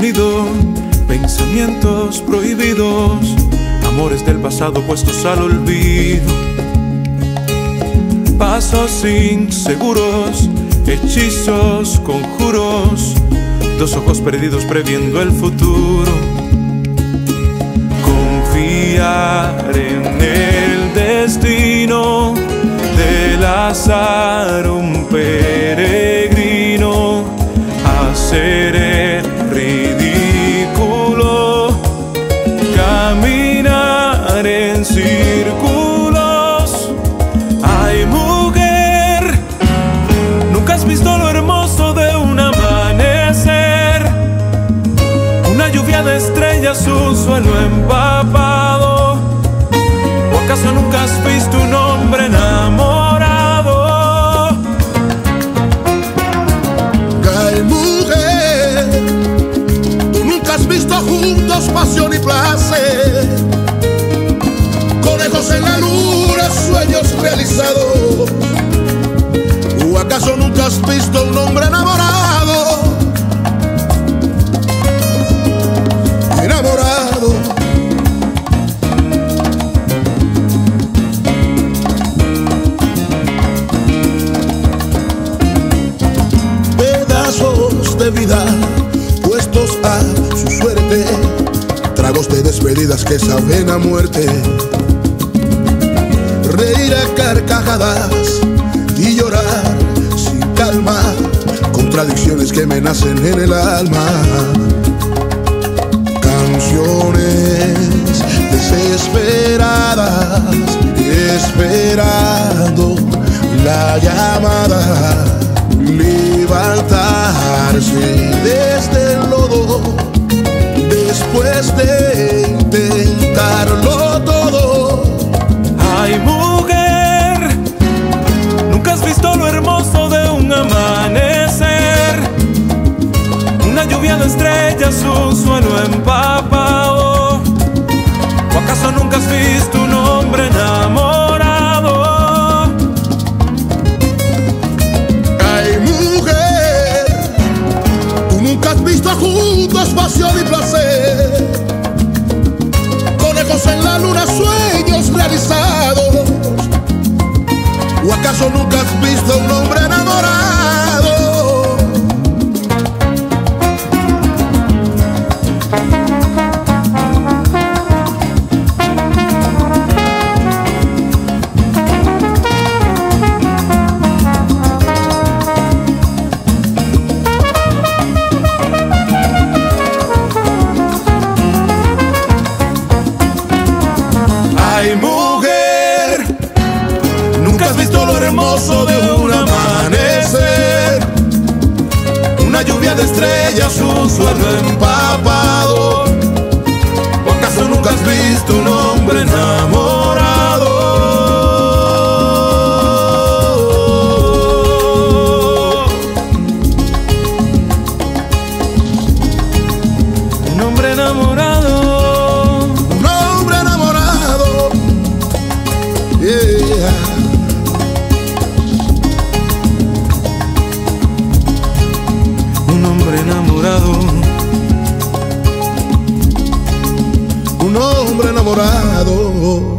nido, pensamientos prohibidos, amores del pasado puestos al olvido. Pasos inseguros, hechizos, conjuros, dos ojos perdidos previendo el futuro. Nunca has visto un hombre enamorado? Ay, mujer, tú nunca has visto juntos pasión y placer. Conejos en la luna, sueños realizados. ¿O acaso nunca has visto vida puestos a su suerte, tragos de despedidas que saben a muerte, reír a carcajadas y llorar sin calma, contradicciones que me nacen en el alma, canciones desesperadas, esperando la llamada desde el lodo después de intentarlo todo. Ay, mujer, nunca has visto lo hermoso de un amanecer. Una lluvia de estrellas, un suelo empapado. Juntos pasión y placer. De estrellas, un suelo enamorado.